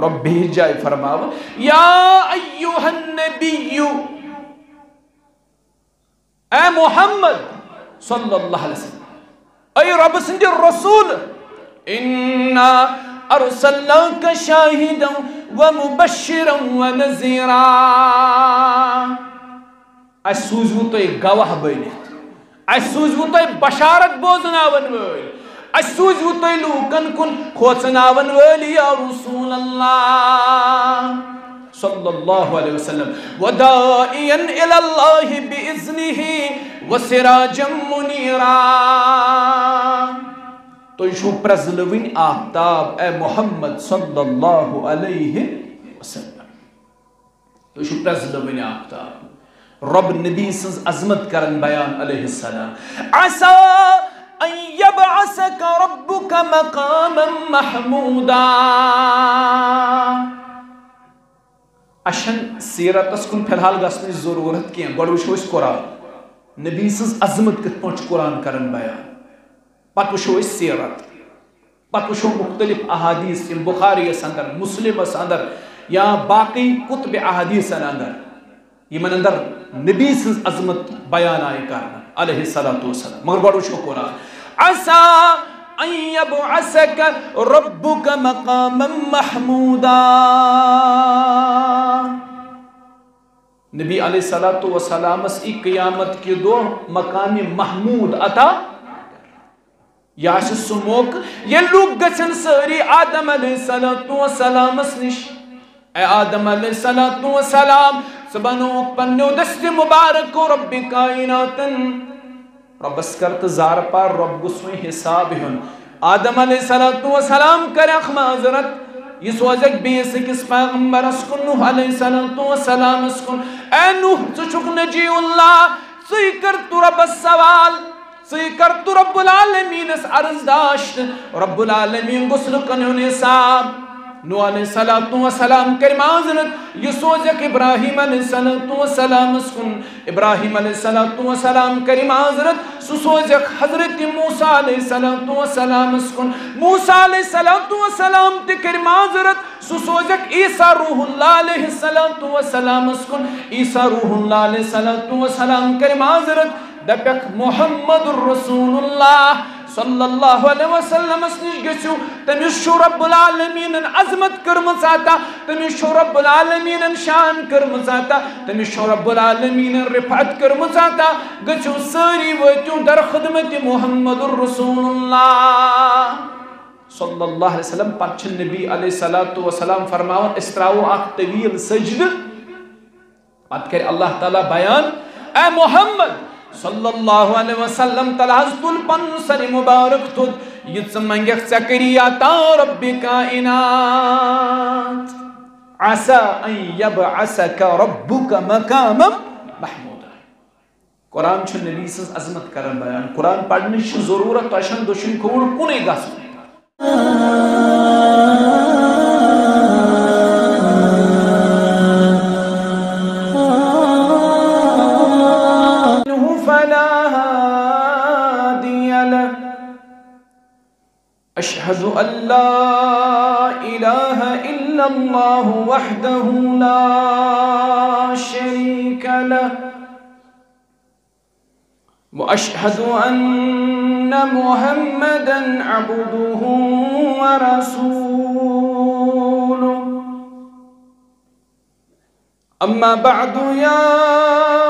رب بیس جائے فرماو یا ایوہ النبی اے محمد صلی اللہ علیہ وسلم، اے رب سندی رسول، انا ارسلناک شاہدا ومبشرا ونذیرا۔ اس سوزو تو گواہ بنت اس سوزو تو بشارت بوزناون وٲلۍ۔ اس سوزو تو لوکن کن کھوژناون وٲلۍ یا رسول اللہ صلی اللہ علیہ وسلم ودائیا الى اللہ بإذنه وسراجا منیرا تو چھو پرزلوین آفتاب اے محمد صلی اللہ علیہ وسلم تو چھو پرزلوین آفتاب رب نبی سنز عظمت کرن بیان علیہ السلام عسا ان یبعثک مقاما محمودا. اشن سیرتس کن فی الحال گھن ضرورت کی گوڑ وچو اس قرآن. نبی سنز عظمت کت پانچ قرآن کرن بیان پت وچو اس سیرت پت وچو مختلف احادیث ان بخاری اس اندر مسلم اس اندر یا باقی کتب احادیث اندر یمن اندر نبی سنز عظمت بیان آئی کرنا علیہ السلام مگر گوڑ وچو قرآن. عسا ان يبعثك ربك مقاما محمودا. نبی علیہ السلام اس ای قیامت کے دو مقام محمود عطا یا سہ موقع یہ لوگ گھن ساری آدم علیہ السلام اس نش. اے آدم علیہ السلام سبنو پنو دست مبارک رب کائناتن. ربس کرت زار پار، رب گسوئی حساب ہن۔ آدم علیہ السلام کرخ معذرت۔ یہ سوزک بیس کس پیغمبر اسکن نوح علیہ السلام اسکن اے نوح چچک نجی اللہ سی کر تو رب السوال۔ سی کر تو رب العالمین اس عرض داشت۔ رب العالمین گسل کنیون حساب۔ نو علیہ السلام کر معذرت یہ سوزک ابراہیم علیہ السلام اسکن ابراہیم علیہ السلام کر معذرت سو سوزک حضرت موسیٰ علیہ السلام اسکن موسیٰ علیہ السلام تی کر معذرت سو سوزک عیسیٰ روح اللہ علیہ السلام اسکن عیسیٰ روح اللہ علیہ السلام کر معذرت دپک محمد الرسول اللہ صلی اللہ علیہ وسلم اس نش گسو تمس شو رب العالمین عظمت کرمز آتا تمس شو رب العالمین شان کرمز آتا تمس شو رب العالمین رفعت کرمز آتا گسو ساری ویتو در خدمت محمد الرسول اللہ صلی اللہ علیہ وسلم پچھ نبی علیہ السلام فرماون استراو آخ طویل سجد۔ پت کر اللہ تعالی بیان۔ اے محمد صلی اللہ علیہ وسلم تلحظ تل پن سر مبارک تد یہ منگیخ سکری آتا رب کائنات عسا ان یبعثک ربک مقام محمود قرآن چھو نبی سز عظمت کرن بیان قرآن پڑھنے چھو ضرورت تو اشن دوشن کھوڑ کنے گا أشهد وحده لا شريك له. وأشهد أن محمدا عبده ورسوله. أما بعد يا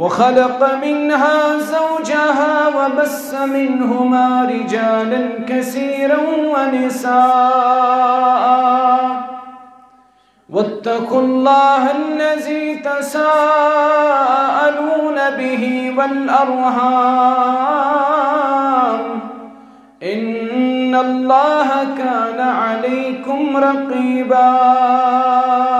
وخلق منها زوجها وبس منهما رجالا كثيرا ونساء. واتقوا الله الذي تساءلون به والأرهام إن الله كان عليكم رقيباً.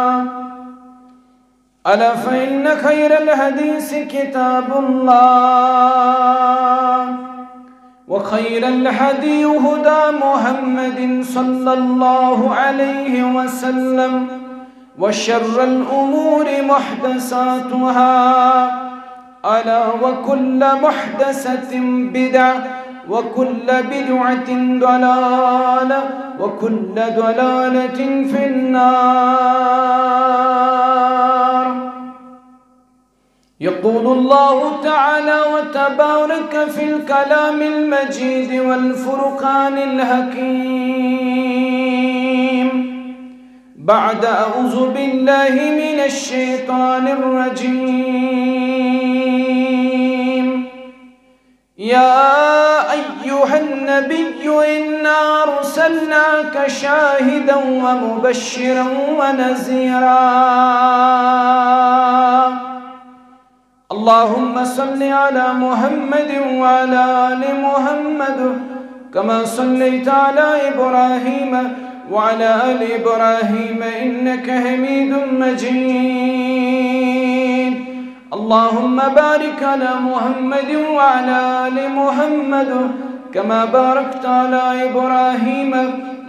ألا فإن خير الحديث كتاب الله وخير الهدي هدى محمد صلى الله عليه وسلم وشر الأمور محدثاتها ألا وكل محدثة بدعة وكل بدعة ضلالة وكل ضلالة في النار. يقول الله تعالى وتبارك في الكلام المجيد والفرقان الحكيم بعد أعوذ بالله من الشيطان الرجيم. يا النبي إنا أرسلناك شاهدا ومبشرا ونذيرا. اللهم صل على محمد وعلى آل محمد كما صليت على إبراهيم وعلى آل إبراهيم إنك حميد مجيد. اللهم بارك على محمد وعلى آل محمد كما باركت على إبراهيم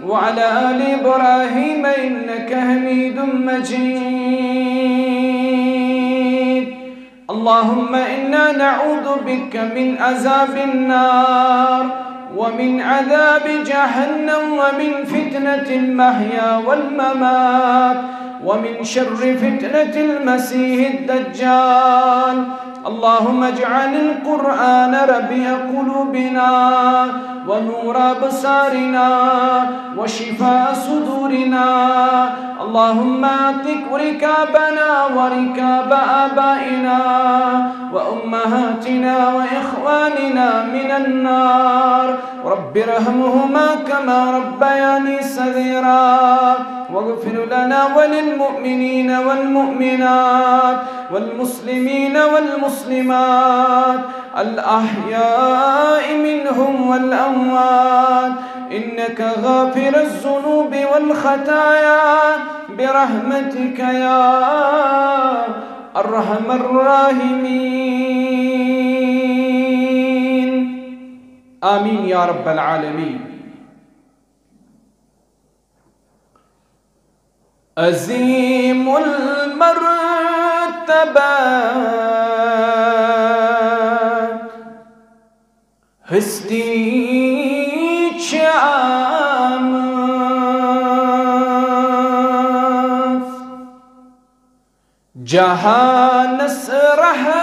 وعلى آل إبراهيم إنك حميد مجيد. اللهم إنا نعوذ بك من عذاب النار ومن عذاب جهنم ومن فتنة المحيا والممات ومن شر فتنة المسيح الدجال. اللهم اجعل القرآن ربيع قلوبنا ونور أبصارنا وشفاء صدورنا. اللهم اعتق ركابنا وركاب آبائنا وأمهاتنا وإخواننا من النار. رب ارحمهما كما ربياني صغيرا. واغفر لنا وللمؤمنين والمؤمنات والمسلمين والمسلمات الأحياء منهم والأموات. إنك غافر الذنوب والخطايا برحمتك يا أرحم الراحمين. آمين يا رب العالمين. عظيم تباك جهان سرها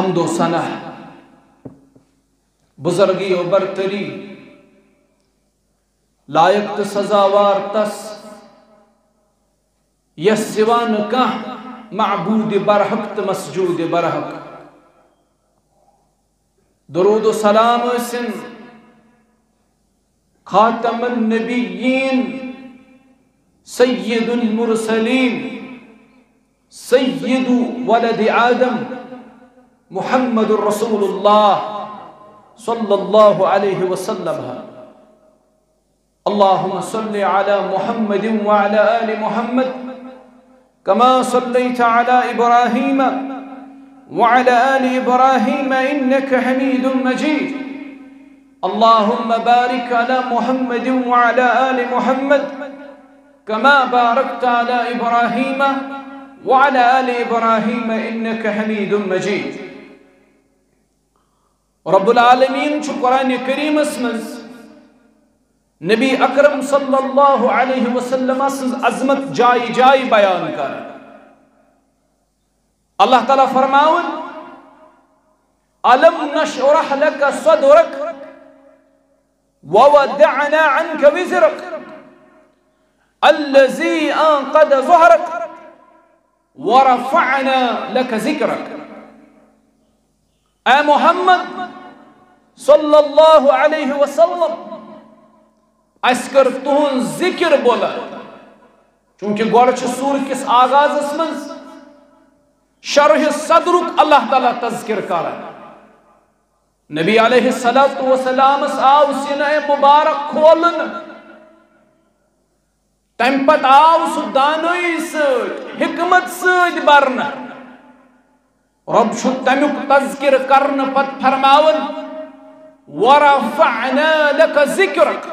حمد و ثنا بزرگی و برتری، لائق تو سزاوار تس، یس سوان کان معبود برحق تو مسجود برحق۔ درود و سلام سن خاتم النبیین، سید المرسلین، سید ولد آدم۔ محمد رسول الله صلى الله عليه وسلم. اللهم صل على محمد وعلى آل محمد كما صليت على إبراهيم وعلى آل إبراهيم إنك حميد مجيد. اللهم بارك على محمد وعلى آل محمد كما باركت على إبراهيم وعلى آل إبراهيم إنك حميد مجيد. رب العالمین چھو قرآن کریم اسمز نبی اکرم صلی اللہ علیہ وسلم اسمز عظمت جائی جائی بیان کر اللہ تعالیٰ فرماون علم نشرح لك صدرك وودعنا عنك وزرك الذي أنقذ ظهرك ورفعنا لك ذكرك. اے محمد صلی اللہ علیہ وسلم اس کر تہن ذکر بولا چونکہ گوڑ چھ سور کس آغاز من، شرح صدرک اللہ تعالیٰ تذکر کر نبی علیہ السلام آو سینہ مبارک کھولن۔ تم پت آو سو دانوی سۭتۍ حکمت سۭتۍ برنہ رب چھو تمیک تذکر کرن پت فرماون. ورفعنا لك ذکرک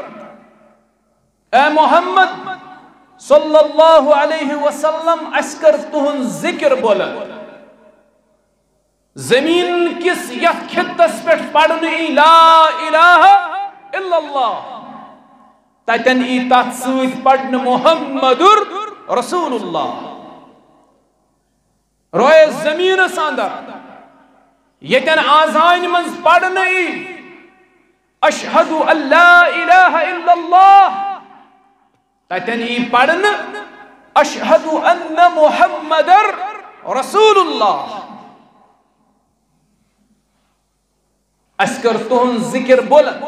اے محمد صلی اللہ علیہ وسلم اسکر تہن ذکر بولا. زمین کس یت خطس پہ پڑھنی لا الہ الا اللہ. تتن ای تات سوید پڑھن محمد رسول اللہ. روئے زمین ساندر یتن آزان من پڑھنی اشہد ان لا الہ الا اللہ، تتن ای پڑھن اشہد ان محمد رسول اللہ۔ اسکر تہن ذکر بولن۔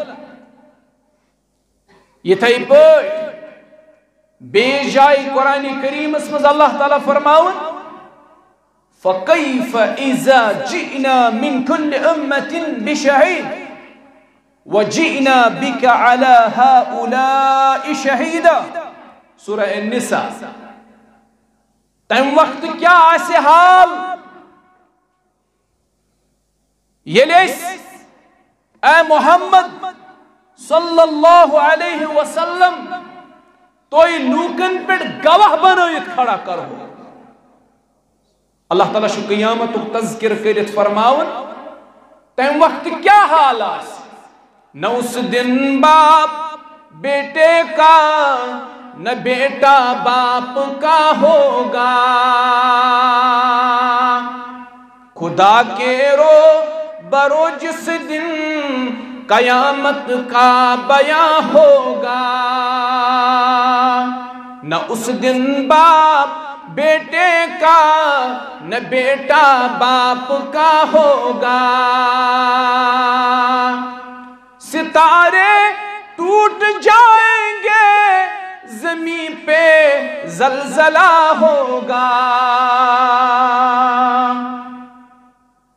یہ تھے پٲٹھۍ بیٚیہِ جایہِ قرآن کریٖمس منٛز اللہ تعالیٰ فرماون فكيف إذا جئنا من كل أمة بشهيد وجئنا بك على هؤلاء شهيدا سورة النساء۔ تم وقت کیا آسہِ حال؟ ییٚلہِ أسۍ اے محمد صلی اللہ علیہ وسلم توئی لوکن پر گواہ بنائیت کھڑا کرو۔ اللہ تعالیٰ شو قیامت تذکر کرت فرماون تم وقت کیا حال آس؟ نہ اس دن باپ بیٹے کا، نہ بیٹا باپ کا ہوگا۔ خدا کے رو برو جس دن قیامت کا بیاں ہوگا۔ نہ اس دن باپ بیٹے کا نہ بیٹا باپ کا ہوگا۔ ستارے ٹوٹ جائیں گے، زمین پہ زلزلہ ہوگا۔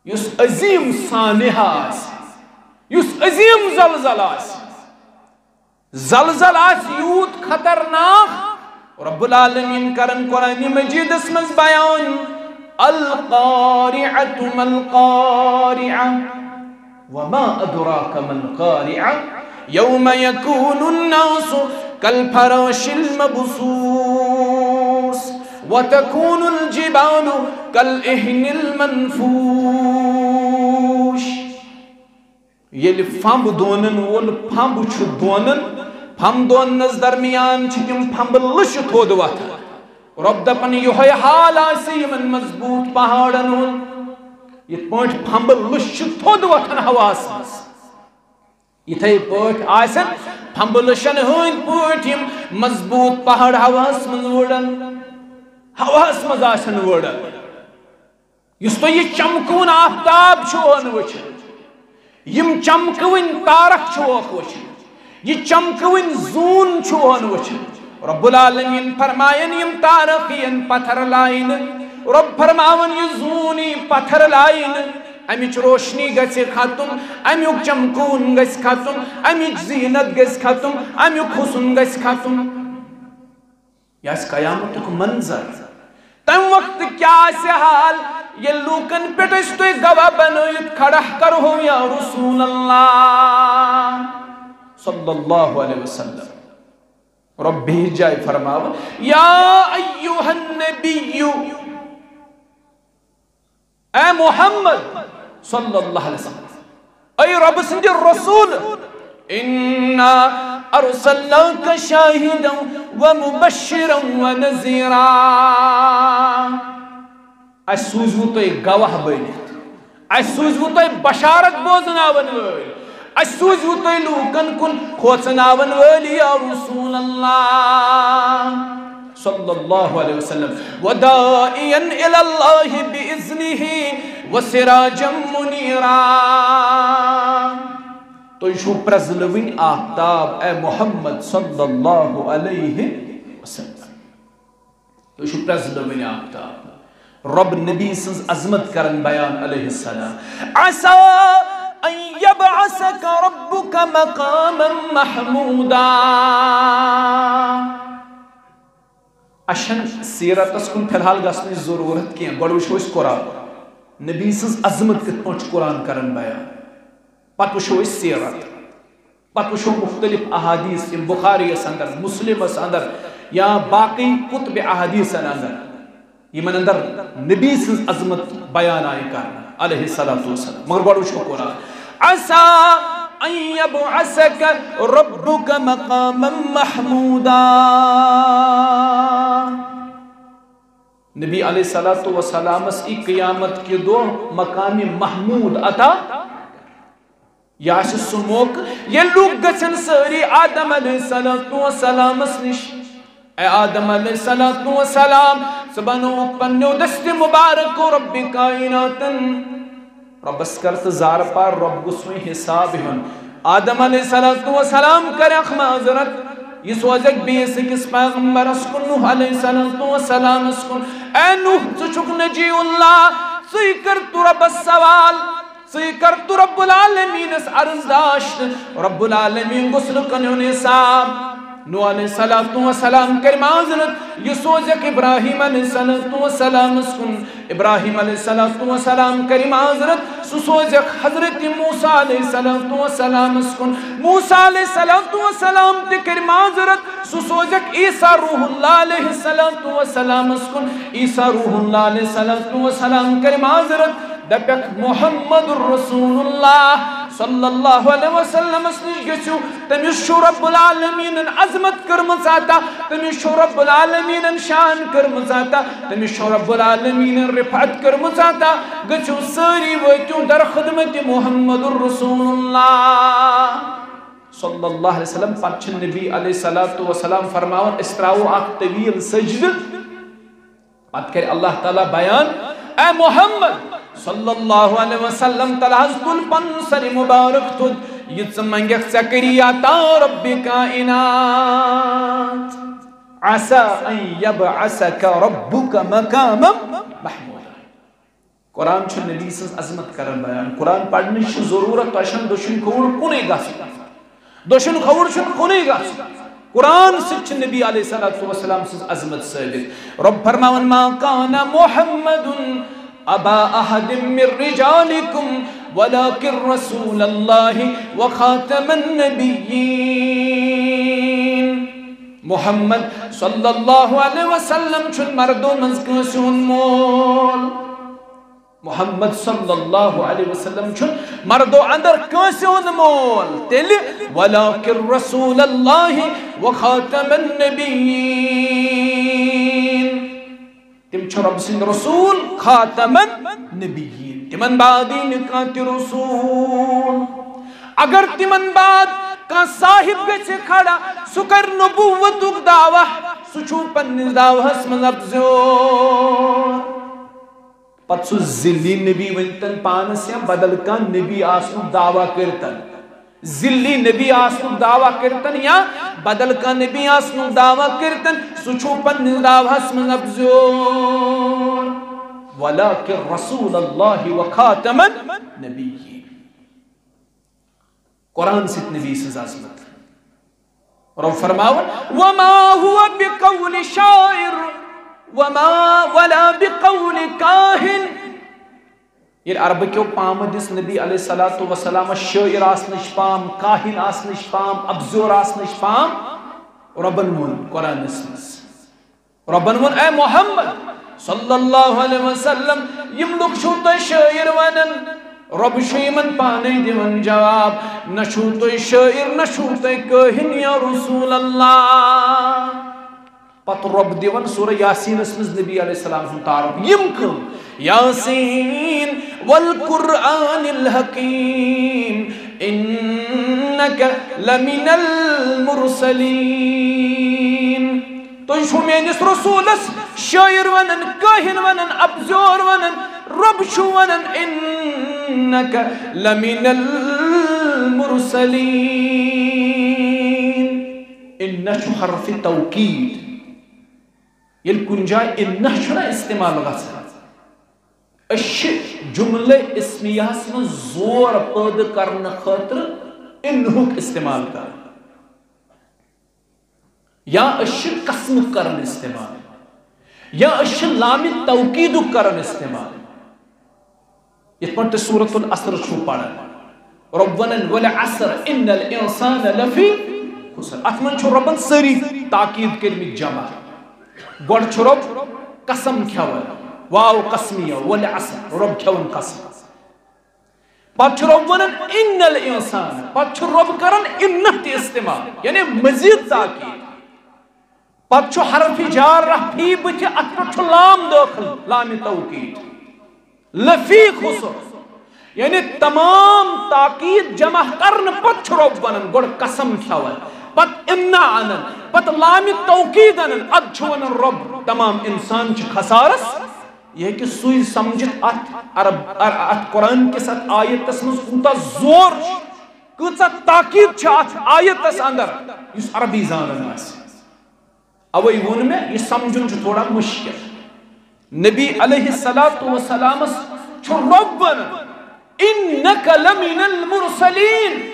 اس عظیم سانحہ اس عظیم زلزلہ زلزلہ یوت خطرناک رب العالمین کرن قرآن مجید اسمز بیان القارعة ما القارعة وما أدراك ما القارعة؟ يوم يكون الناس كالفراش المبصوص وتكون الجبال كالإهن المنفوش. يلي فام دونن وول فام چھ دونن فام دوننس درمیان چھ تم فام لش تھود وات رب دپن یہ حال آسی یمن مضبوط پہاڑن ہن یہ پوٹ فام لش تھود واتن ہواس مس یتھے پوٹ آسن فام لشن ہن پوٹ یم مضبوط پہاڑ ہواس من وڑن۔ ہواس مز آسن وڑن۔ یس تو یہ چمکون آفتاب چھو چھون وچھن یم چمکون تارک چھو چھوک وچھن یہ چمکون زون چھون وچھن رب العالمین فرمائن یم تارخین پتھر لائن۔ رب فرماون، یہ زونی پتھر لائن۔ امچ روشنی گژھِ ختم امیُک چمکون گژھِ ختم امچ زینت گژھِ ختم امیُک حسن گژھِ ختم۔ یہ آسہِ قیامتُک منظر۔ تم وقت کیا آسہِ حال؟ یہ لوکن پٮ۪ٹھ ٲسۍ تُہۍ گواہ بنٲیِتھ کھڑا کرہو یا رسول اللہ۔ صلى الله عليه وسلم ربي جاي فرما يا ايها النبي اے محمد صلى الله عليه وسلم أي رب سند الرسول انا أرسلناك شاهدا ومبشرا ونذيرا اسوزو تي غواه بینیت اسوزو تي بشارك بوزنا بنوي اس سوزو تو لوکن کن کھوژناون وٲلۍ یا رسول اللہ صلی اللہ علیہ وسلم. ودائیا الى اللہ بإذنه وسراجا منیرا. تو شو پرزلوین آفتاب اے محمد صلی اللہ علیہ وسلم. تو شو پرزلوین آفتاب. رب نبی سنز عظمت کرن بیان علیہ السلام. عسا ان یبعثک ربک مقاما محمودا. اشن سیرتس کن فی الحال گھنٹہ ضرورت کی گۄڈٕ وٕچھو أسۍ قرآن نبی سٕنٛز عظمت کِتھ پٲٹھۍ قرآن کران بیان. پتہٕ وٕچھو أسۍ سیرت. پتہٕ وٕچھو مختلف احادیث یِم بخاریس اندر مسلمس اندر، یا باقی کتب احادیثن اندر. یمن اندر نبی سٕنٛز عظمت بیان آیہِ کرنہٕ علیہ الصلوۃ والسلام. مگر گۄڈٕ وٕچھو قرآن. عسا ان يبعثك ربك مقاما محمودا. نبی علیہ الصلوۃ والسلام اس ای قیامت کے دو مقام محمود عطا. یا چھ سہ موقع یہ لوگ گژھن ساری آدم علیہ الصلوۃ والسلام اس نش. اے آدم علیہ الصلوۃ والسلام سبنو پنو دست مبارک رب کائناتن. رب اسکرت زار پار، رب گسوئی حساب ہن۔ آدم علیہ السلام کرے اخ معذرت۔ یہ سوزک بیس کس پیغمبر اسکن نوح علیہ السلام اسکن اے نوح چچک نجی اللہ سی کر تو رب السوال۔ سی کر تو رب العالمین اس عرض داشت۔ رب العالمین گسل کنیون حساب۔ نو علیہ السلام سلام کر معذرت یہ سوزک ابراہیم علیہ السلام اسکن ابراہیم علیہ السلام کر معذرت سو سوزک حضرت موسیٰ علیہ السلام اسکن موسیٰ علیہ السلام تی کر معذرت سو سوزک عیسیٰ روح اللہ علیہ السلام اسکن عیسیٰ روح اللہ علیہ السلام کر معذرت دپک محمد رسول اللہ۔ صلی اللہ علیہ وسلم اس نش گسو تمس رب العالمین عظمت کرمز آتا تمس رب العالمین شان کرمز آتا تمس رب العالمین رفعت کرمز آتا گسو ساری ویتو در خدمت محمد رسول اللہ صلی اللہ علیہ وسلم پچھن نبی علیہ السلام فرماون استراو آخ طویل سجد۔ پت کر اللہ تعالیٰ بیان۔ اے محمد صلی اللہ علیہ وسلم تلحظ تل پن سر مبارک تد یہ سمنگیک سکری عطا رب کائنات عسى ان يبعثك ربك مقاما محمودا قرآن چھو نبی سز عظمت کرن بیان قرآن پڑھنے چھو ضرورت تو اشن دوشن کھوڑ کنے گا سی دوشن کھوڑ چھو کنے گا سی قرآن سچ نبی علیہ السلام سز عظمت ثابت رب فرماون ما کان محمد أبا أحد من رجالكم ولكن رسول الله وخاتم النبيين. محمد صلى الله عليه وسلم شن مردو از کنسون مول. محمد صلى الله عليه وسلم شن مردو عندر کنسون مول. تل ولكن رسول الله وخاتم النبيين. تم چھو رب سن رسول خاتم النبیین تمن بعدی نکانتی رسول۔ اگر تمن بعد کان صاحب گچھ کھڑا، سکر نبوتک دعوہ سچو پنیز دعوہ اسم ابزور پت سو زلی نبی ونتن پانس یا بدل کان نبی آسنو دعوہ کرتن۔ زلی نبی آسنو دعوہ کرتن یا بدل کان نبی آسنو دعوہ کرتن؟ سچو پنیز دعوہ اسم ابزور ولیکن رسول اللہ وخاتمن نبیین قرآن ست نبی سز عظمت رب فرماون، وما هو بقول شاعر، وما ولا بقول كاهن یہ عرب کیو پام دس نبی علیہ الصلوۃ والسلام شاعر آسنش پام، کاہن آسنش پام، ابزور آسنش پام. ربن من قرآن اسمس ربن من اے محمد صلی اللہ علیہ وسلم، یم لوگ چھو تو شاعر ونن. رب شیمن پانے دیون جواب. نشو تو شاعر نشو تو کہن یا رسول اللہ. پت رب دیون سورہ یاسین اسمز نبی علیہ السلام سن تعارف یم کم یاسین والقرآن الحکیم انکا لمن المرسلین تو شو میانس رسولس شاعر ونن کہن ونن ابزور ونن رب شو ونن. إنك لمن المرسلين. إن شو حرف توكيد يل كن جاي ان شو استعمال غسل اش جمله اسميه اسم زور پد کرن خاطر انہک استعمال کر یا اش قسم کرن استعمال. یا اش لام توکید کرن استعمال. یہ پنٹ سورة العصر چھو پڑھا. ربنا والعصر ان الانسان لفی خسر. اتمن چھو ربن سری تاکید کلمی جمع. قد شرب قسم كوان واو قسمية ولا عسى رب كوان قسم۔ بعد رب ونن إن الإنسان بعد رب كرن إنه تستمع يعني مزيد تاكيد بعد حرف جار رہ پی بچے أتبت لام داخل لام توقیت لفی خصوص یعنی تمام تاكيد جمع کرن پت رب ونن گوڑ قسم كوان پت امنا عنن پت لام توقید عنن اد چھون رب تمام انسان چھ خسارس یہ کہ سوئی سمجھت ات عرب ات قرآن کے ساتھ آیت تسمس کوتا زور کچا تاکید چھ ات آیت تس اندر۔ اس عربی زانن آس اوئی ون میں یہ سمجھن چھ تھوڑا مشکل۔ نبی علیہ السلام چھو رب ونن انکا لمن المرسلین۔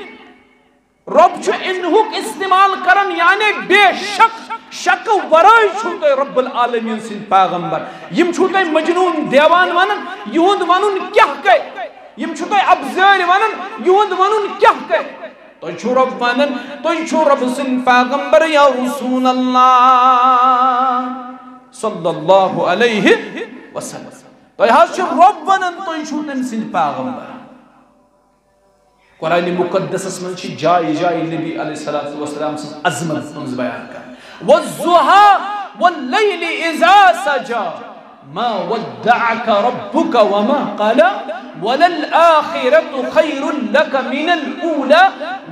رب چھو انہوک استعمال کرن یعنی بے شک شک ورائی چھو تو رب العالمین سن پیغمبر۔ یم چھو تو مجنون دیوان ونن، یہود ونن کیا کہے یم چھو تو ابزار ونن، یہود ونن کیا کہے تو چھو رب ونن، تو چھو رب سن پیغمبر یا رسول اللہ صلی اللہ علیہ وسلم۔ تو یہ چھو رب ونن، تو چھو تم سن پیغمبر۔ قرآن مقدس من چھ جائے جائے نبی علیہ السلام سے عظمت تمز بیان کر والزہا واللیل إذا سجا ما ودعك ربك وما قال وللآخرة خير لك من الأولى.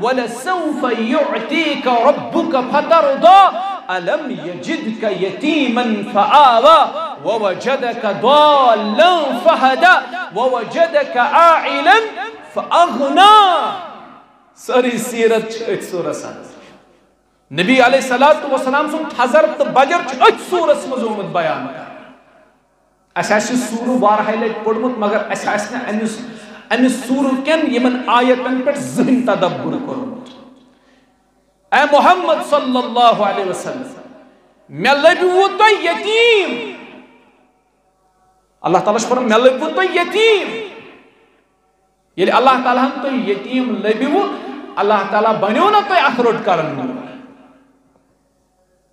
ولسوف يعطيك ربك فترضى. ألم يجدك يتيما فآوى. ووجدك ضالا فهدى ووجدك عائلا فأغنى. سری سیرت ات سورس نبی علیہ الصلوۃ والسلام سن حضرت بجر ات سورس مزومت بیان کر۔ اس اس سور وارہ لٹ پڑمت مگر اس اس نہ امس امس سور کن یمن آیتن پہ ذہن تدبر کرمت۔ اے محمد صلی اللہ علیہ وسلم، میں لبیو تو یتیم۔ اللہ تعالیٰ فرم میں لبیو تو یتیم۔ یلی اللہ تعالیٰ ہم تو یتیم لبیو، اللہ تعالیٰ بنیو نا تو اخروٹ کرن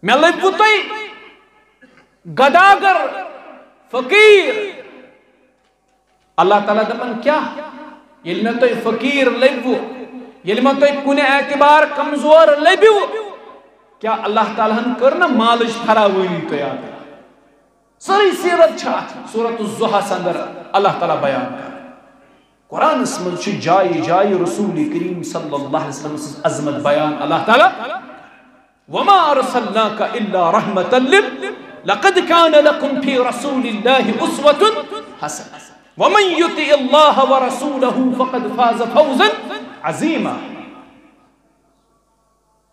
میں لبیو تو گداگر، فقیر۔ اللہ تعالیٰ دپن کیا؟ یلی میں تو فقیر لبیو یلی یعنی میں تو کنے اعتبار کمزور لبیو۔ کیا اللہ تعالیٰ ہن کرنا مالش فراوانی تو یاد سری سیرت چھا سورت الزحا سندر اللہ تعالیٰ بیان کر قرآن اسمل چھ جائی جائی رسول کریم صلی اللہ علیہ وسلم سے عظمت بیان اللہ تعالیٰ وما ارسلناك الا رحمة لل لقد كان لكم في رسول الله اسوة حسنة ومن يطع الله ورسوله فقد فاز فوزا عظيما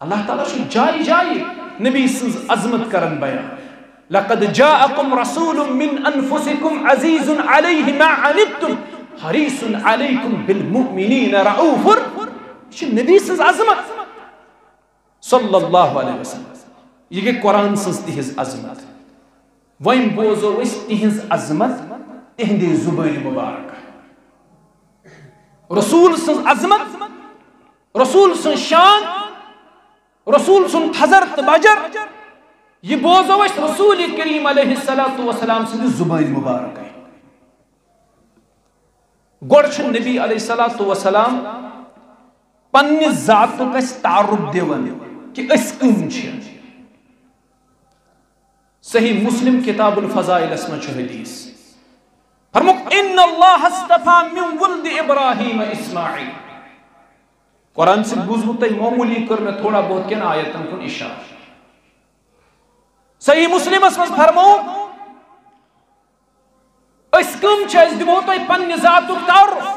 اللہ تعالیٰ چھو جائی جائی نبی سنز عظمت کرن بیان لقد جاءكم رسول من انفسكم عزيز عليه ما عنتم حريص عليكم بالمؤمنين رؤوف. چھو نبی سنز عظمت صلی اللہ علیہ وسلم. یہ کہ قرآن سنز تہز عظمت ویم بوزو اس تہز عظمت تہندی زبان مبارک رسول سنز عظمت رسول سنز شان؟ رسول سن حضرت بجر یہ بوزو اس رسول کریم علیہ السلام سے۔ زبان مبارک ہے۔ گوڑ چھ نبی علیہ السلام پنی ذات کس تعرب دیون کہ اس کم چھ صحیح مسلم کتاب الفضائل اسم چھ حدیث۔ فرمک ان اللہ استفا من ولد ابراہیم اسماعیل. قرآن سے تی معمولی کر میں تھوڑا بہت کیا آیتن کن اشار صحیح مسلم اس میں فرمو، اس کم چیز دمو تو پن ذات تعرف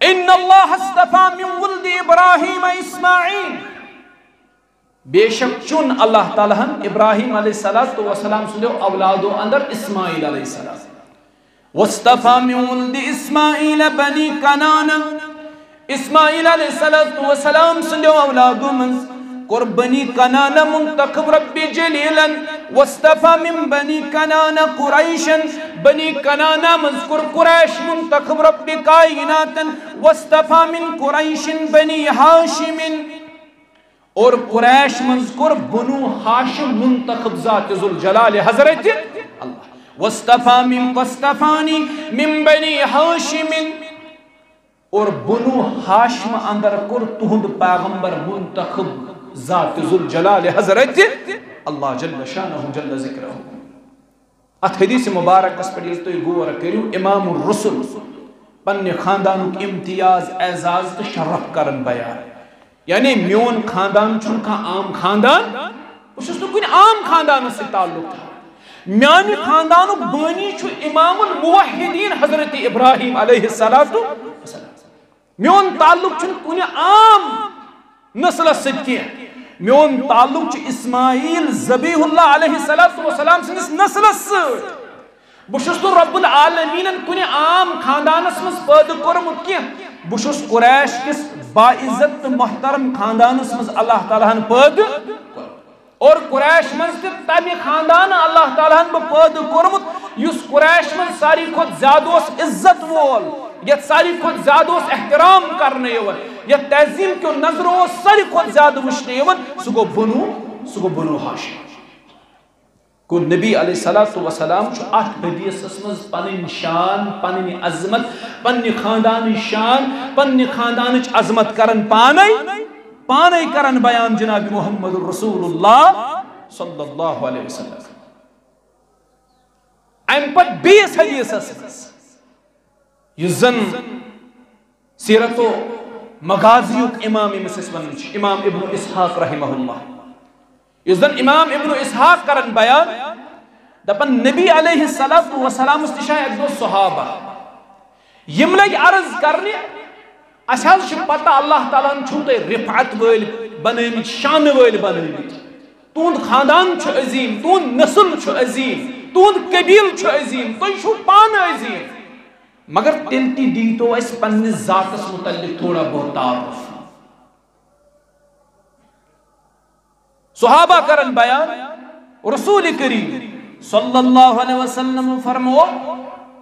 ان اللہ استفا من ولد ابراہیم اسماعیل۔ بے شک چن اللہ تعالیٰ ابراہیم علیہ السلام سے اولادو اندر اسماعیل علیہ السلام۔ واستفا من ولد اسماعیل بنی کنانا اسماعیل علیہ السلام سنو اولادو من۔ قربنی کنانا منتخب رب جلیلا واستفا من بنی کنانا قریشا بنی کنانا مذکر قریش منتخب رب کائناتا واستفا من قریش بنی حاشم اور قریش مذکر بنو حاشم منتخب ذات ذو الجلال حضرت اللہ۔ واستفا من واستفانی من بنی حاشم اور بنو حاشم اندر کر تہند پیغمبر منتخب۔ ذات ذل جلال حضرت اللہ جل شانہ جل ذکرہ ات حدیث مبارک اس پر تو غور کریو، امام الرسل پن خاندان امتیاز، اعزاز تو شرف کرن بیان۔ یعنی میون خاندان چھن کا عام خاندان، اس تو کوئی عام خاندان سے تعلق تھا۔ میانی خاندان بانی چھو امام الموحدین حضرت ابراہیم علیہ السلام میون تعلق چھن کنی عام نسل ست میون تعلق چھ اسماعیل زبیح اللہ علیہ السلام سنس نسل ست بشس تو رب العالمین کنی عام خاندانس مز پید کورمت کی بشس قریش کس باعزت محترم خاندانس مز اللہ تعالیٰ پید اور قریش من تمہ خاندان اللہ تعالیٰ بہ پید کورمت اس قریش من ساری کھت زیادہ عزت وول۔ یت ساری کھت زیادہ اس احترام کرنے یون یت تہذیب کیو نظر ساری کھت زیادہ وچھنے یون سہ گو بنو سہ گو بنو ہاشم کو نبی علیہ الصلوۃ والسلام چھ ات حدیث مز پنن شان پنن عظمت پنن خاندان شان پنن خاندان عظمت کرن پانے پانے کرن بیان جناب محمد رسول اللہ صلی اللہ علیہ وسلم۔ ام پت بیس حدیث اس یہ زن سیرت و مغازیوک امام مسس ون امام ابن اسحاق رحمہ اللہ۔ یہ زن امام ابن اسحاق کرن بیان، دپن نبی علیہ السلام نشا ایک دو صحابہ۔ یم لگ عرض کرنے اس حض پتہ اللہ تعالیٰ چھو تے رفعت ول بنیمت شان ول بنیمت تون خاندان چھو عظیم، تون نسل چھو عظیم، تون قبیل چھو عظیم تو چھو پان عظیم۔ مگر تیل تی دی تو اس پنی ذات اس متعلق تھوڑا بہت تعارف۔ صحابہ کرن بیان، رسول کریم صلی اللہ علیہ وسلم فرمو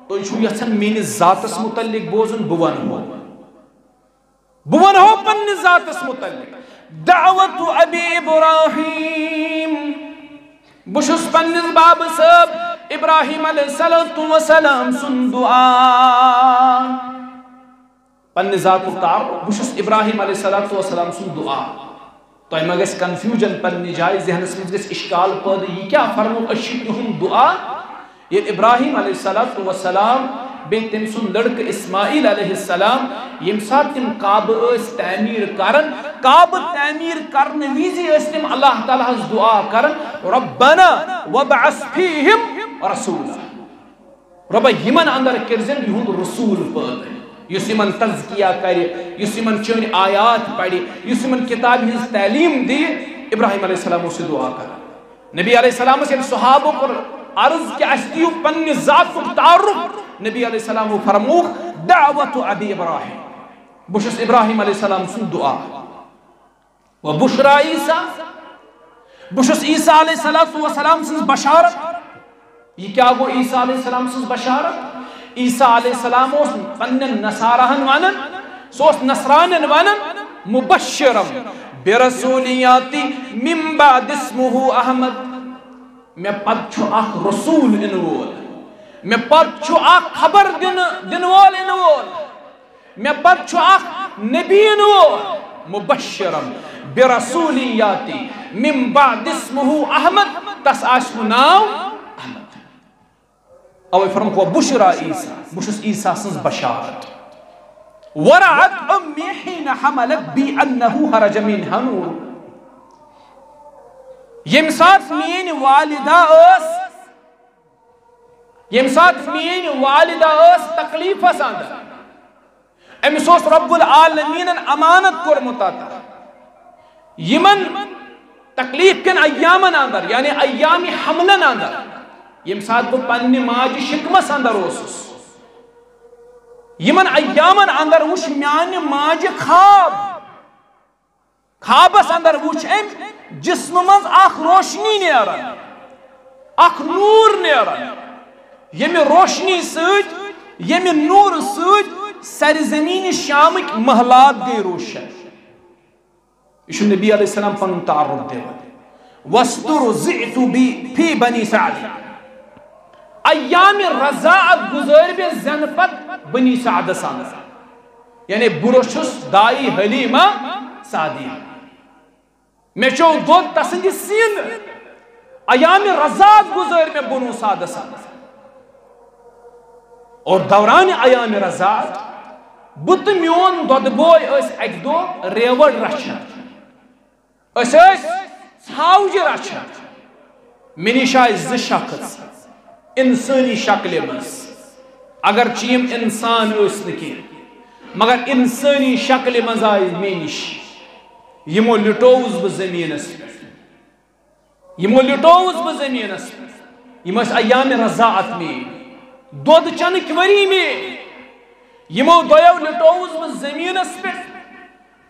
تو چھو یسن مین ذات اس متعلق بوزن بوان ہو۔ بوان ہو پنی ذات اس متعلق۔ دعوت ابی ابراہیم۔ بشس پنیز باب سب۔ ابراہیم علیہ السلام سن دعا۔ پنی ذات اختار بشس ابراہیم علیہ السلام سن دعا۔ تو ایمہ گیس کنفیوجن پنی جائے ذہن سمجھ گیس اشکال پد یہ کیا فرمو؟ اشیدہم دعا۔ یہ ابراہیم علیہ السلام بے تم سن لڑک اسماعیل علیہ السلام۔ یم سات تم کعب اس تعمیر کرن۔ کعب تعمیر کرن ویزی اس تم اللہ تعالیٰ اس دعا کرن۔ ربنا وبعث فیہم رسولا رب یمن اندر کرزن یہود رسول پد یس یمن تزکیہ کرے یس یمن چون آیات پڑھے یس یمن کتاب ہنس تعلیم دی، ابراہیم علیہ السلام سے دعا کر. نبی علیہ السلام سے صحابوں پر عرض کہ اشتیو پنی ذات تعرف نبی علیہ السلام فرموخ دعوت ابی ابراہیم. بشس ابراہیم علیہ السلام سن دعا. و بشرا عیسیٰ. بشس عیسیٰ علیہ السلام سن بشارت. یہ کیا گو عیسیٰ علیہ السلام سن بشارت؟ عیسیٰ علیہ السلام اس پنن نصارہن وانن سوس نصرانن وانن مبشرم۔ برسولیاتی من بعد اسمه احمد۔ میں پت چھو اخ رسول انوول۔ میں پت چھو اخ خبر دنوال انوول۔ میں پت چھو اخ نبی انوول۔ مبشرم۔ برسولیاتی من بعد اسمه احمد۔ تس آشو ناو أو فرمک و بشرا عیسیٰ بشس عیسیٰ سنز بشارت ورعت امی حین حملت بی انہو حرج من حنور یم سات مین والدہ اس یم سات مین اس تکلیف اندر امس اس رب العالمین امانت کورمت یمن تکلیف کن ایامن اندر یعنی ایام حملن اندر یم سات بہ پنہ ماج شکمس اندر اوسس۔ یمن ایامن اندر وش میان ماج خواب۔ خوابس اندر وچ ام جسم مز اخ روشنی نیران اخ نور نیران یم روشنی سۭتۍ ییٚمہِ نور سۭتۍ سرزمین شامٕکۍ محلات گٔے روشن یہ نبی علیہ السلام پنُن تعارُف دِوان وستر زئت بی، فی بنی سعد۔ ایام رضاعت گزٲرۍ بے زن پت بنی سعدس اندر یعنی بہٕ چھُس دائی حلیمہ سعدیہ میں چو دو تسندی سین۔ ایام رضاد گزر میں بنو سادہ سادہ اور دوران ایام رضاد بت میون دود بوئی اس ایک دو ریوڑ رچھا اس اس ژھاوجہ رچھا منی شاید ز شخص انسانی شکل مز اگر چیم انسان اس نکی۔ مگر انسانی شکل مز آئی مینش۔ یمو لٹوز بہ زمینس یمو لٹوز بہ زمینس یم اس ایام رضاعت میں دود چنک وری میں یمو دویو لٹوز بہ زمینس پہ۔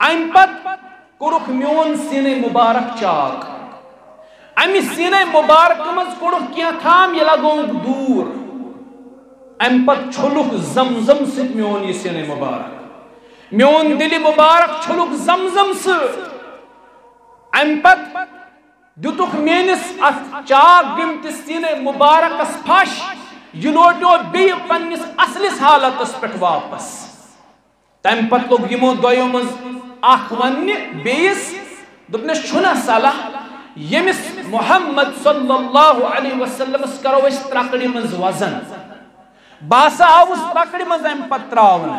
ام پت کورک میون سین مبارک چاک۔ امی سین مبارک مز کورک کیا تھام یہ لگو دور. ام پت چھلک زمزم ست میون یہ سین مبارک. میون دل مبارک چھلک زمزم سے ام پت دتک مینس ات چاک گمت سین مبارک اس پھش. یہ لوٹو بی پنس اصلس حالتس پہ واپس. تم پت لوگ یمو دویو مز اخ ون بیس. دپنس چھنا صلاح یمس محمد صلی اللہ علیہ وسلم اس کرو اس ترکڑی مز وزن. باسا آوس ترکڑی مز ام پت تراؤن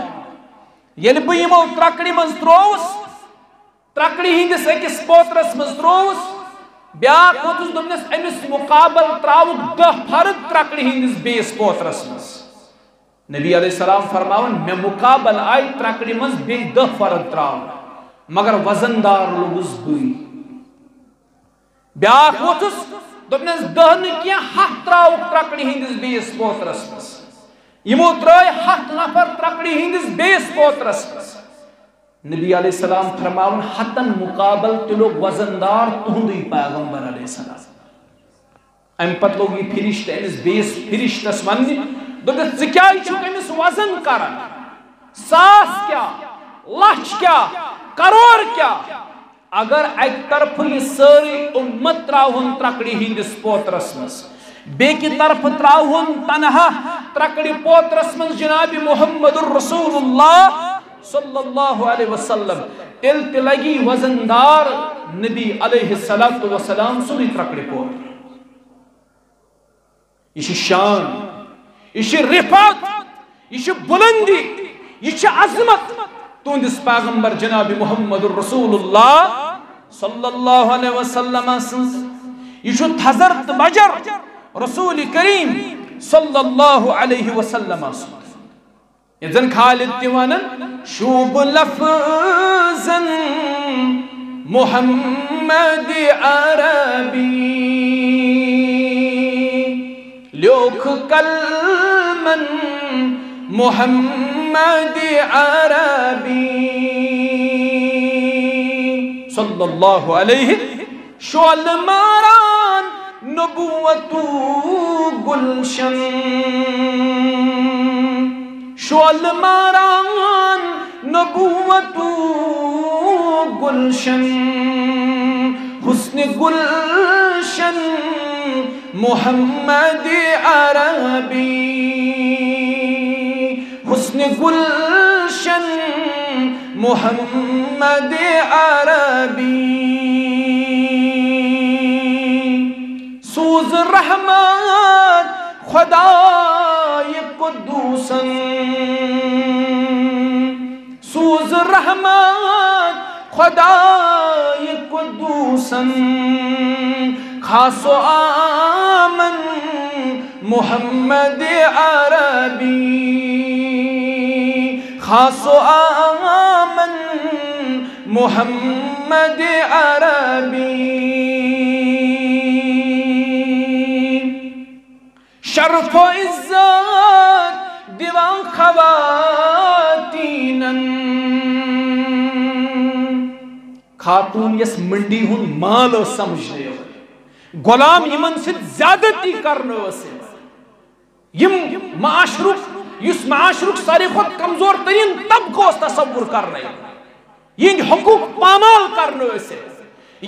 یل بہ یمو ترکڑی من تروس ترکڑی ہندس اکس پوترس من تروس بیاکھ ووتس دوپنس امس مقابل تراو دہ فرد ترکڑی ہندس بیس پوترس مز نبی علیہ السلام فرماون، میں مقابل آئی ترکڑی مز بی دہ فرد تراو مگر وزندار لوگس بئی بیاکھ ووتس دوپنس دہ نکیا ہتھ تراو ترکڑی ہندس بیس پوترس۔ مز یمو ترائی ہتھ نفر ترکڑی ہندس بیس پوترس۔ مز نبی علیہ السلام فرماون حتن مقابل تلوگ وزندار تہندی پیغمبر علیہ السلام۔ ام پت لوگ یہ پھرشت امس بیس پھرشتس ون دوپس ژٕ کیٛازِ چھُکھ أمِس وزن کران ساس کیا؟ لچھ کیا؟ کروڑ کیا؟ اگر اکہ طرف یہ ساری امت تراہن ترکڑی ہندس پوترس مز بیکی طرف تراہن تنہا ترکڑی پوترس مز جناب محمد الرسول اللہ صلی اللہ علیہ وسلم تل تلگی وزندار نبی علیہ السلام سنی ترکڑی پور یہ شان یہ رفت یہ بلندی یہ عظمت۔ تہندس پیغمبر جناب محمد الرسول اللہ صلی اللہ علیہ وسلم سنس یہ تھزر تو بجر رسول کریم صلی اللہ علیہ وسلم سنس زن خالد تیوانا شوب لفظا محمد عربی۔ لوک کلما محمد عربي. صلى الله عليه. شعل ماران نبوة قلشن شعل ماران نبوة قلشن حسن قلشن محمد عربي. گلشن محمد عربی سوز رحمت خدای قدوسن سوز رحمت خدای قدوسن خاص و آمن محمد عربی خاص و آمن محمد عربی. شرف و عزت دیوان خواتینن خاتون یس منڈی ہن مال سمجھنے غلام یمن سے زیادتی کرنے یم معاشرک یس معاشرک ساری خود کمزور ترین طبقہ تصور کرنے. یہ حقوق پامال کرنے سے.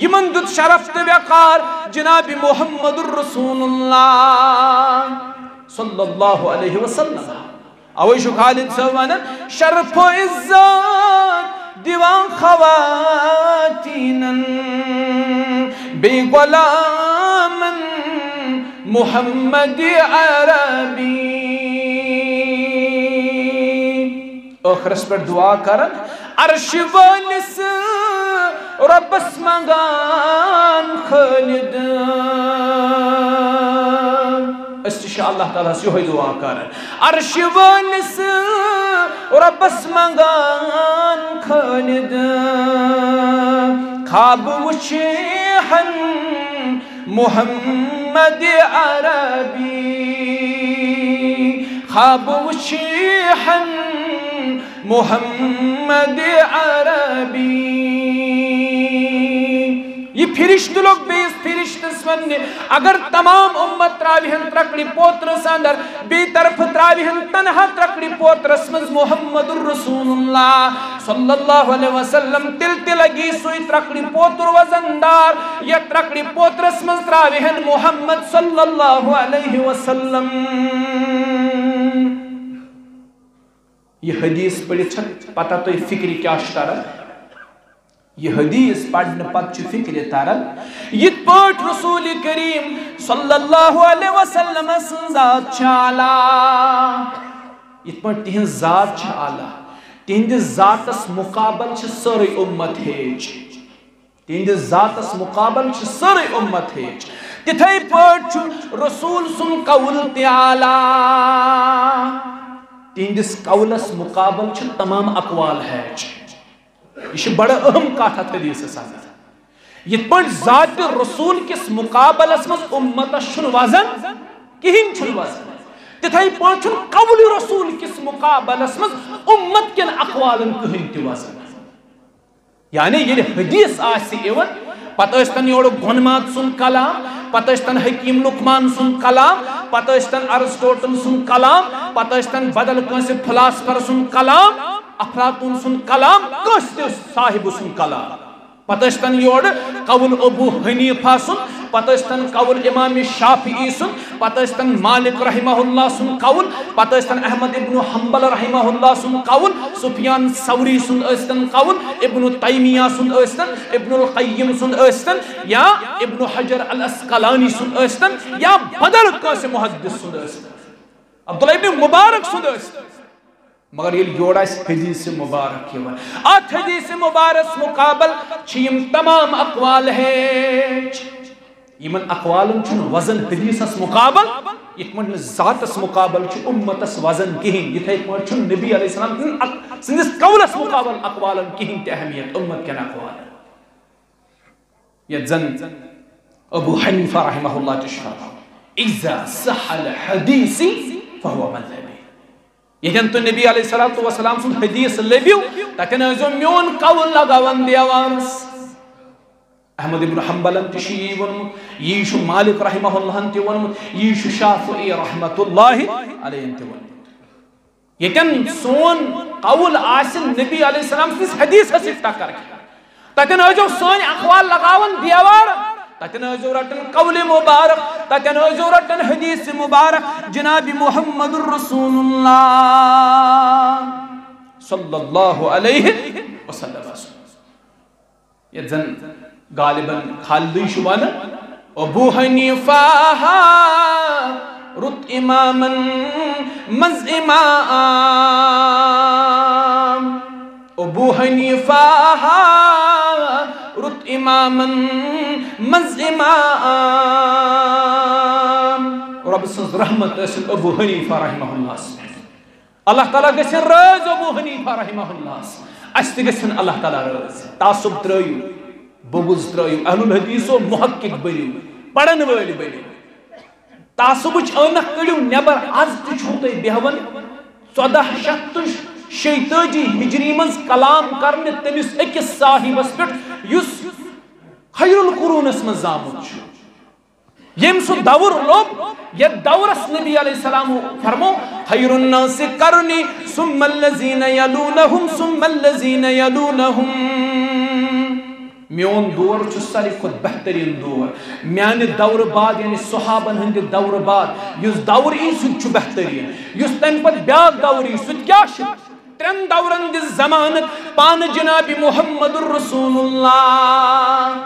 یمن دت شرف تو وقار جناب محمد الرسول اللہ صلی اللہ علیہ وسلم. اوی خالد سوانا، شرف و عزت، دیوان خواتینن، بی غلامن محمد عربی. اخرس پر دعا کرن، عرش والس ربس منگان خالد. استش اللہ تعالیٰ سے ہوئی دعا کرن، عرش والس ربس منگان خالد. خواب وچیحن محمد عربی. خواب وچیحن محمد عربی. یہ پھرشت لوگ بیس پھرشت سوننے اگر تمام امت تراویہن ترکڑی پوترس اندر بی طرف تراویہن تنہا ترکڑی پوترس مز محمد الرسول اللہ صلی اللہ علیہ وسلم تل تلگی سوئی ترکڑی پوتر وزندار یا ترکڑی پوترس مز تراویہن محمد صلی اللہ علیہ وسلم. یہ حدیث پڑھی پتہ تو فکری کیا شتارا؟ یہ حدیث پڑھنے پت چھ فکر تارن یہ پٹ رسول کریم صلی اللہ علیہ وسلم سنزات چالا یہ پٹ تہن ذات چالا تہند ذاتس مقابل چھ سری امت ہیج تہندس ذاتس مقابل سر امت ہیچ۔ تتھے پٹ رسول سن قول تعالی تہندس قولس مقابل تمام اقوال ہیچ یہ بڑا اہم کات حدیث ساتھ یہ پٹ ذات رسول کس مقابلس من امت شن وزن؟ کہین چھن وزن؟ تتھے قول رسول کس مقابلس من امت کن اقوالن کہین تی وزن۔ یعنی یہ حدیث آسی ایون، پتہ اشتن یوڑ گنمات سن کلام، پتہ حکیم لکمان سن کلام پتہ اشتن ارسٹوٹل سن کلام، پتہ اشتن بدل کنسی فلاسفر سن کلام افلاطون سن کلام کس صاحب سن کلام۔ پتشتن یور قول ابو حنیفہ سن پتشتن قول امام شافعی سن پتشتن مالک رحمہ اللہ سن قول پتشتن احمد ابن حنبل رحمہ اللہ سن قول سفیان سوری سن استن قول ابن تیمیہ سن استن ابن القیم سن استن یا ابن حجر الاسقلانی سن استن یا بدل کس محدث سن استن عبداللہ ابن مبارک سن استن مگر یہ جوڑا اس حدیث مبارک کی ات حدیث مبارک مقابل چیم تمام اقوال ہے یمن اقوال چھن وزن حدیث اس مقابل یہ من ذات اس مقابل چھ امت اس وزن کہیں یہ تھے پوچھ چھن نبی علیہ السلام سندس قول اس مقابل اقوال کہیں تے اہمیت، امت کے اقوال۔ یہ زن ابو حنیفہ رحمہ اللہ تشفر اذا صح الحدیث فهو مذهبی یہ تو نبی علیہ السلام سن حدیث لبیو تکن ازو میون قول لگاون دیوانس احمد ابن حنبلن تشی ونمت یہ شو مالک رحمہ اللہ انتی ونمت یہ شو شافعی رحمت اللہ علیہ انتی ونمت یہ سون قول آسن نبی علیہ السلام سن حدیث حسیف ٹکر تکن ازو سون اقوال لگاون دیوانس تتن رٹن قول مبارک تتن رٹن حدیث مبارک، جناب محمد الرسول اللہ صلی اللہ علیہ وسلم۔ یہ زن غالبا خالدی شوانا ابو حنیفہ رت اماما مز امام ابو حنیفہ، رت اماما مز امام. رب سنز رحمت اسل ابو حنیفہ رحمہ اللہ اللہ تعالیٰ گسن رز ابو حنیفہ رحمہ اللہ اس تہ گسن اللہ تعالیٰ رز. تعصب ترٲیو بغض ترٲیو اہل الحدیث و محقق بنیو پڑھن وٲلۍ بنیو تعصبٕچ ٲنکھ کٔڑِو نٮ۪بر آز تہِ چھُو تۄہہِ بیٚہوان شیٚتھ تہٕ ہجری منٛز کلام کرنہِ تٔمِس أکِس صاحبس پٮ۪ٹھ یُس خیر القرونس من زامت یم سو دور لوب یہ دورس نبی علیہ السلام فرمو خیر الناس کرنی، ثم اللذین یلونہم، ثم اللذین یلونہم۔ میون دور چھ ساری خود بہترین دور۔ میان دور بعد یعنی صحابن ہند دور بعد یس دور ای سن بہترین۔ یس تم پت بیاک دور ای سن کیا چھ ترن دورن دس زمانت پان جناب محمد الرسول اللہ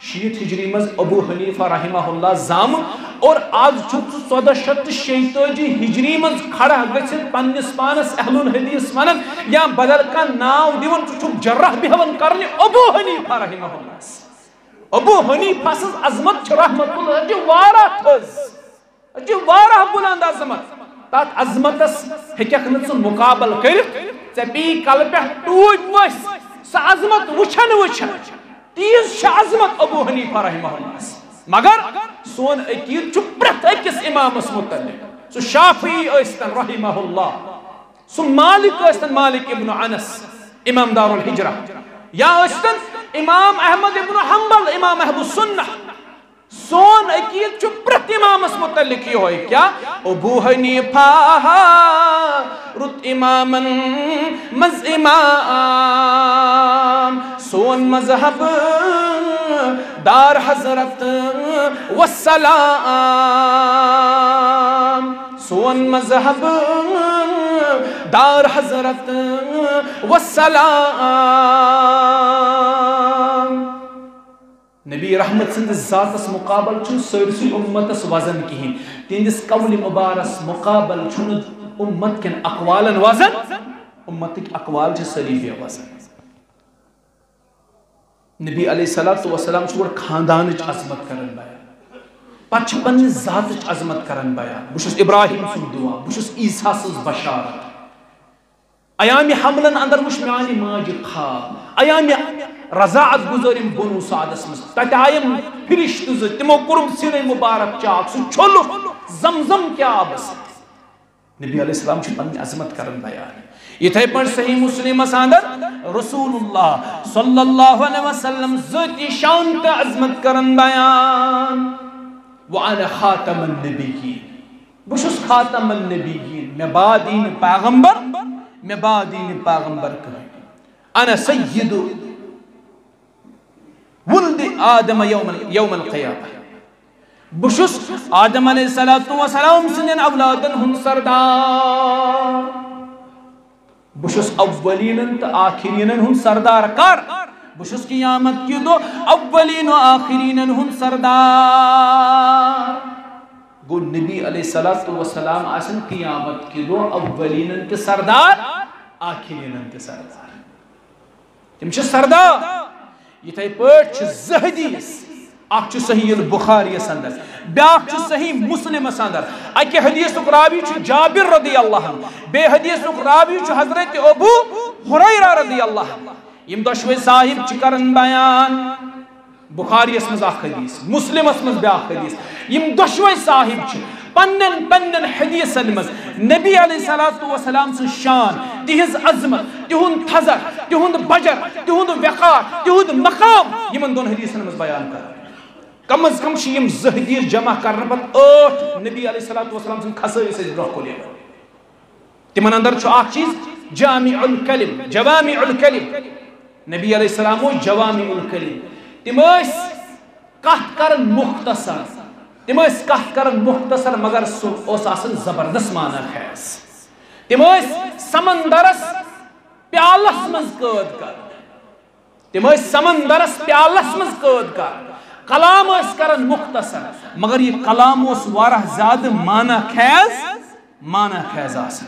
شیت ہجری مز ابو حنیفہ رحمہ اللہ زام اور آج چھت سودہ شت شیطوجی ہجری مز کھڑا گچھت پنس پانس اہل الحدیث ونن یا بدل کا ناو دیون چھک جرح بیہون کرنی ابو حنیفہ رحمہ اللہ ابو حنیفہ سز عظمت چھ رحمت اللہ جو وارا تھز جو وارا بلند عظمت تات عظمتس ہکیک نتسن مقابل کرت ژے پی کل پہ ٹوٹ وس سہ عظمت وچھن وچھن، تیز عظمت ابو حنیفہ رحمہ اللہ۔ مگر سون عقید چھ پرت اکس امامس متعلق۔ سو شافعی استن رحمہ اللہ سو مالک استن مالک ابن انس، امام دار الحجرہ یا استن امام احمد ابن حنبل، امام احب السنہ سون عقید چھ پرت امامس متعلق یہ ہوئی کیا؟ ابو حنیفہ رت اماما مز امام، سون مذہب، دار حضرت والسلام سون مذہب، دار حضرت والسلام نبی رحمت سند ذاتس مقابل چھن سرسی امتس وزن کہین۔ تہندس قول مبارس مقابل چھن امت کن اقوالن وزن۔ امت اقوال چھ سری بے وزن۔ نبی علیہ الصلوۃ والسلام چھو خاندان عظمت کرن بیان پتہ پنہ ذات عظمت کرن بیان بشس ابراہیم سن دعا بشس عیسیٰ سن بشارت۔ ایام حملن اندر وش میانی ماج خواب۔ ایام رضاعت گزارم بنو سعدس مز تت آیم فرشت ز تمو کرم سر مبارک چاک سو چھلو. زمزم کیا آبس نبی علیہ السلام چھ پنی عظمت کرن بیان. یہ پر صحیح مسلم اندر رسول اللہ صلی اللہ علیہ وسلم ذاتی شان تا عظمت کرن بیان. وانا خاتم النبیین. بشس خاتم النبیین. میں بعدین پیغمبر، میں بعدین پیغمبر کہ انا سید ولد آدم یوم یوم القیامہ. بشس آدم علیہ السلام سنن اولادن ہن سردار. بشس اولین تو آخرین ہن سردار. کر بشس قیامت کی دو، اولین و آخرین ہن سردار. گو نبی علیہ السلام آسن قیامت کی دو اولین کے سردار آخرین کے سردار. تم چھ سردار؟ یہ تھے پوٹ چھ زہدیس اخ چھ صحیح البخاری اندر بیاکھ چھ صحیح مسلم اندر اکہ حدیث راوی چھ جابر رضی اللہ عنہ بے حدیث راوی چھ حضرت ابو ہریرہ رضی اللہ عنہ۔ یم دشوے صاحب چھ کرن بیان۔ بخاری اسمز اخ حدیث مسلم اسمز بیاکھ حدیث۔ یم دشوے صاحب چھ۔ پنن پنن حدیثن مز. نبی علیہ السلام سن شان تہذ عظمت، تہند تھزر، تہند بجر، تہند وقار، تہند مقام یمن دون حدیثن مز بیان کر. کم از کم یم زہ حدیث جمع کرنے پت ٲٹھ نبی علیہ السلام سن خصائص اس برونٛہہ کُن یِوان تمن اندر چھُ اکھ چیٖز؟ جامع الکلم جوامع الکلم نبی علیہ السلام اوس جوامع الکلم تم ٲسۍ کتھ کران مختصر. تم ٲسۍ کتھ مختصر مگر سُہ اوس زبردست مانا خیز۔ تم ٲسۍ سمندرس پیالس منٛز قٲد کر۔ تم سمندرس پیالس منٛز قٲد کر۔ کلام اس کرن مختصر، مگر یہ کلام اس وارہ زیادہ مانا خیز مانا خیز آسا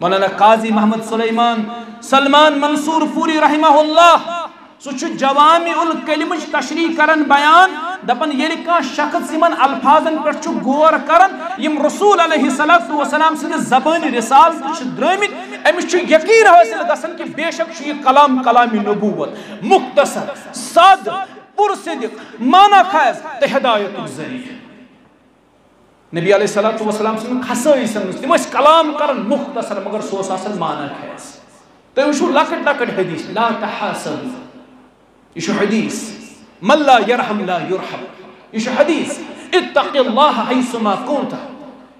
مولانا قاضی محمد سلیمان سلمان منصور پوری رحمہ اللہ سوچ جوامع الکلمش تشریح کرن بیان، دپن یعنی یلی کا شخص یمن الفاظن پر چھ غور کرن، یم رسول علیہ الصلوۃ والسلام سند زبان رسال چھ درمت امس چھ یقین حاصل گسن کہ بے شک چھ یہ کلام کلام نبوت، مختصر صد پر صدق مانا خیز تو ہدایت ذریعہ۔ نبی علیہ السلام سن خصائص تم کلام کرن مختصر، مگر سوس آسن مانا خیز۔ تو وچھو لکٹ لکٹ حدیث، لا تحاسد یہ حدیث من لا يرحم لا يرحم یہ حدیث اتق اللہ حیثما کونتا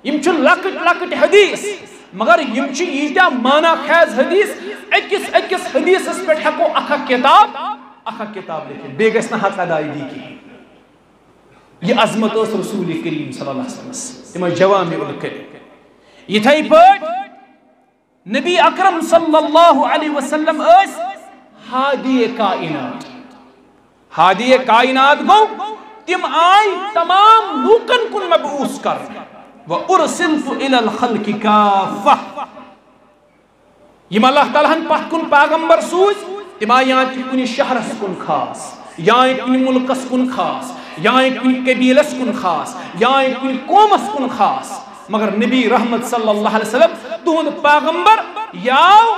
یم چھ لکٹ لکٹ حدیث مگر یم چھ یہ مانا خیز حدیث اکس اکس حدیث اس پہ ہکو اکھا کتاب اکھا کتاب لکھیں بے گسنا حق ادائیگی کی یہ عظمت اس رسول کریم صلی اللہ علیہ وسلم تمہ جوامع الکلم یہ تھائی پٹ نبی اکرم صلی اللہ علیہ وسلم اس ہادی کائنات ہادی کائنات گو، تم آئی تمام لوکن کن مبعوث کر۔ وَأُرْسِلْتُ إِلَى الْخَلْقِ كَافَةً۔ یم اللہ تعالیٰ ہن پتھ کن پیغمبر سوز تما یہاں کی کنی شہرس کن خاص، یہاں کنی ملکس کن خاص، یہاں کنی قبیلس کن خاص، یہاں کنی قومس کن خاص۔ مگر نبی رحمت صلی اللہ علیہ وسلم تہند پیغمبر یاو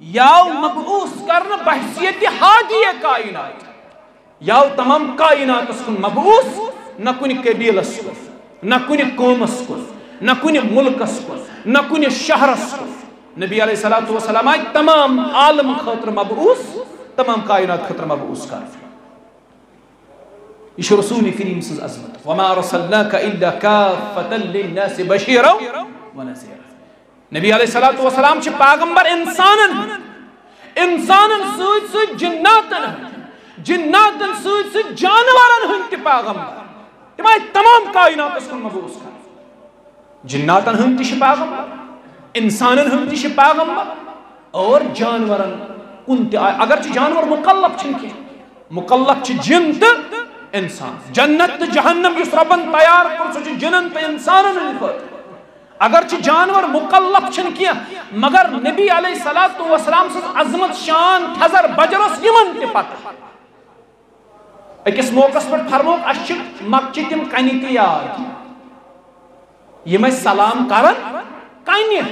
یاو مبعوث کرن بحثیت حادی کائنات۔ یاو تمام کائنات اس کن مبعوث قبیلس کن نہ کنی قومس کن ملکس کن نہ کنی شہرس کن نبی علیہ الصلوۃ والسلام آئی تمام عالم خطر مبعوث تمام کائنات خطر مبعوث کر یہ رسول کریم سز عظمت وما رسلناک إلا کافتا للناس بشیرا ونذیرا نبی علیہ الصلوۃ والسلام چھ پیغمبر انسانن. انسانن سوت سوت جناتن. جناتن سوت سوت جانورن ہن تہ پیغمبر۔ تم تمام کائنات اس مبعوث کر۔ جناتن ہن تہ پیغمبر، انسانن ہم تش پیغمبر، اور جانورن کن اگر چھ جانور مکلف چھن کی مکلف چھ جن تو انسان۔ جنت تو جہنم جس ربن تیار کر سو جنن تو انسانن ہند خاطر اگرچہ جانور مکلف چھن کیا مگر نبی علیہ الصلوۃ والسلام سز عظمت شان، تھزر بجرس یمن تہ پتہ۔ اکس موقع پر فرموک اچھ مکچہ تم کنی تہ یاد یم سلام کرن کنہ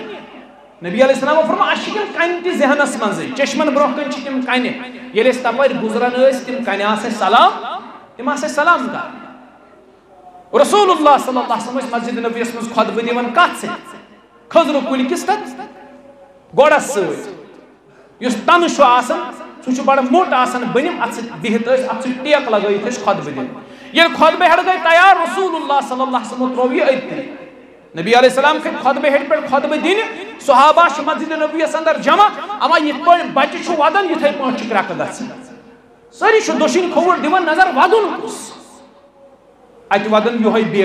نبی علیہ السلام فرما اچھ تم کنہ تہ ذہنس منزے چشمن برو کن چھ تم کنہ یل اس تپر گزرن اس تم کنہ آسے سلام تم آسے سلام کر رسول اللہ صلی اللہ علیہ وسلم مسجد نبی اس مز خطبہ دیوان کت سے خضر کل کس تک گوڑس ست یس تن شو آسن سو چھ موٹ آسن بنیم ات ست بہت ات ست ٹیک لگائیت خطبہ دیوان یہ خطبہ ہڑ گئی تیار رسول اللہ صلی اللہ علیہ وسلم تروی ایتی نبی علیہ السلام کے خطبہ ہڑ پر خطبہ دین صحابہ مسجد نبی اندر جمع۔ اما یہ پڑ بچ چھ ودن یہ تھے پانچ چکرا ساری شو دوشین کھوڑ دیوان نظر ودن کس۔ ات ودن یہ بے